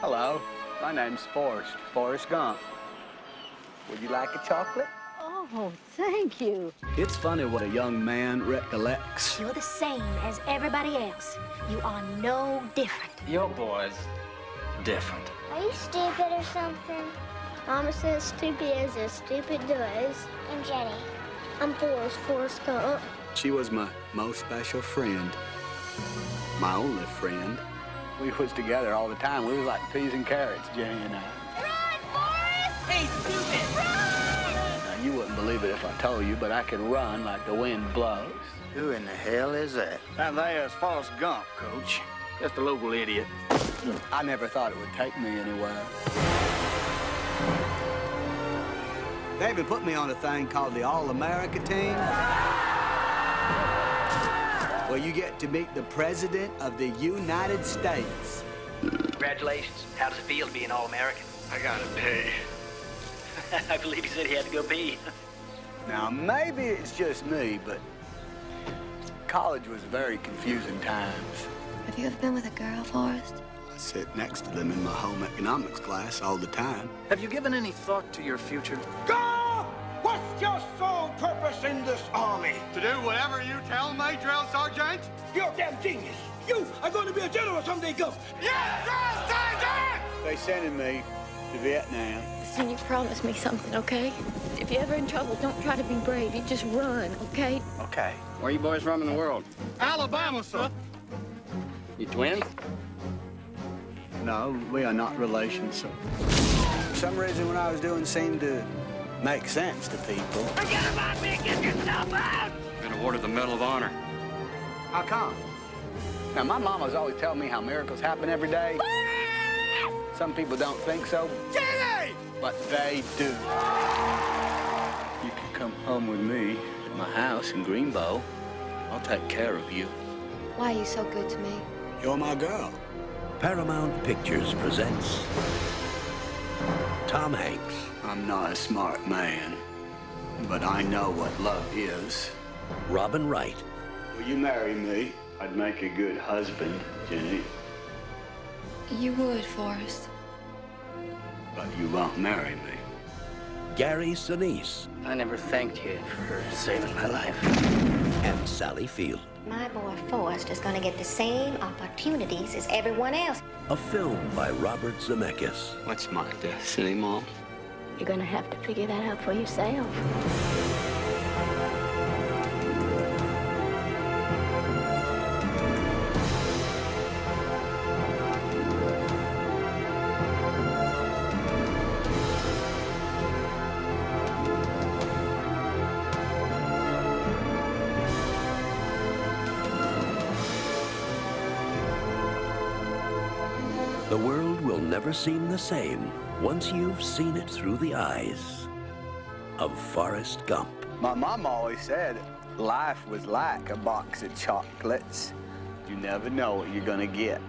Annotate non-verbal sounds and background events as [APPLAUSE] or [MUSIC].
Hello, my name's Forrest, Forrest Gump. Would you like a chocolate? Oh, thank you. It's funny what a young man recollects. You're the same as everybody else. You are no different. Your boy's different. Are you stupid or something? Mama says stupid is as stupid does. I'm Jenny. I'm Forrest, Forrest Gump. She was my most special friend. My only friend. We was together all the time. We was like peas and carrots, Jenny and I. Run, Forrest! Hey, stupid! Run! Now, you wouldn't believe it if I told you, but I can run like the wind blows. Who in the hell is that? That there's Forrest Gump, Coach. Just a local idiot. I never thought it would take me anywhere. They even put me on a thing called the All-America team. Where you get to meet the President of the United States. Congratulations. How does it feel to be an All-American? I gotta pee. [LAUGHS] I believe he said he had to go pee. Now, maybe it's just me, but college was very confusing times. Have you ever been with a girl, Forrest? I sit next to them in my home economics class all the time. Have you given any thought to your future? Go! What's your sole purpose in this army? To do whatever you tell me, drill sergeant? You're a damn genius. You are going to be a general someday, Gump. Yes, drill sergeant! They sending me to Vietnam. Listen, you promise me something, okay? If you're ever in trouble, don't try to be brave. You just run, okay? Okay. Where you boys from in the world? Alabama, sir. You twins? No, we are not relations, sir. For some reason, when I was doing seemed to make sense to people. Forget about me! Get yourself out! Been awarded the Medal of Honor. How come? Now, my mom was always telling me how miracles happen every day. Some people don't think so. Jenny! But they do. You can come home with me at my house in Greenbow. I'll take care of you. Why are you so good to me? You're my girl. Paramount Pictures presents Tom Hanks. I'm not a smart man, but I know what love is. Robin Wright. Will you marry me? I'd make a good husband, Jenny. You would, Forrest. But you won't marry me. Gary Sinise. I never thanked you for saving my life. And Sally Field. My boy Forrest is going to get the same opportunities as everyone else. A film by Robert Zemeckis. What's my destiny, Mom? You're gonna have to figure that out for yourself. The world will never seem the same once you've seen it through the eyes of Forrest Gump. My mom always said life was like a box of chocolates. You never know what you're gonna get.